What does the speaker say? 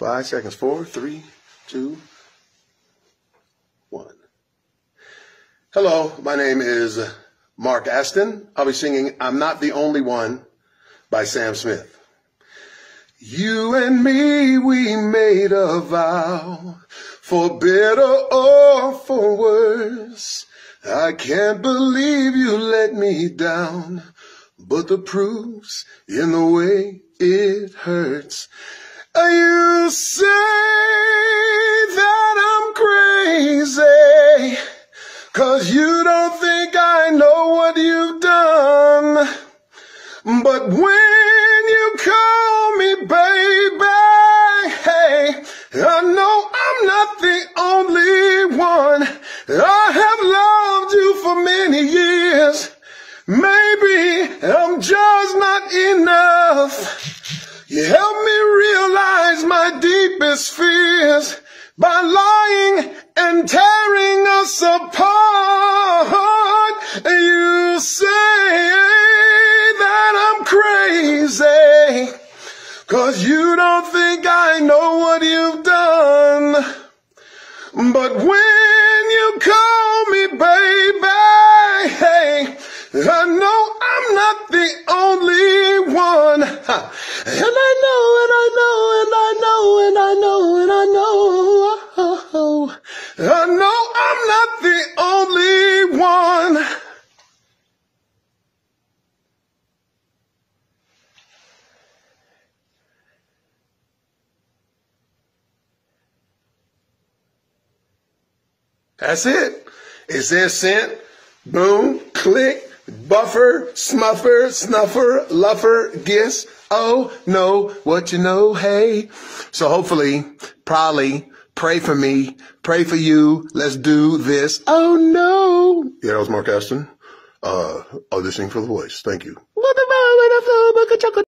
Five seconds. Four, three, two, one. Hello, my name is Mark Aston. I'll be singing I'm Not the Only One by Sam Smith. You and me, we made a vow for better or for worse. I can't believe you let me down, but the proof's in the way it hurts. Say that I'm crazy, cause you don't think I know what you've done. But when you call me baby, hey, I know I'm not the only one. I have loved you for many years. Maybe I'm just not enough. Deepest fears by lying and tearing us apart. You say that I'm crazy, cause you don't think I know what you've done. But when you call me baby, hey, I know I'm not the only one. And I know, and I know, and I know, and I I'm not the only one. That's it. It says sent, boom, click, buffer, smuffer, snuffer, luffer, guess. Oh, no, what you know, hey. So hopefully, probably, pray for me, pray for you. Let's do this. Oh no. Yeah, that was Mark Aston, uh, auditioning for the voice. Thank you.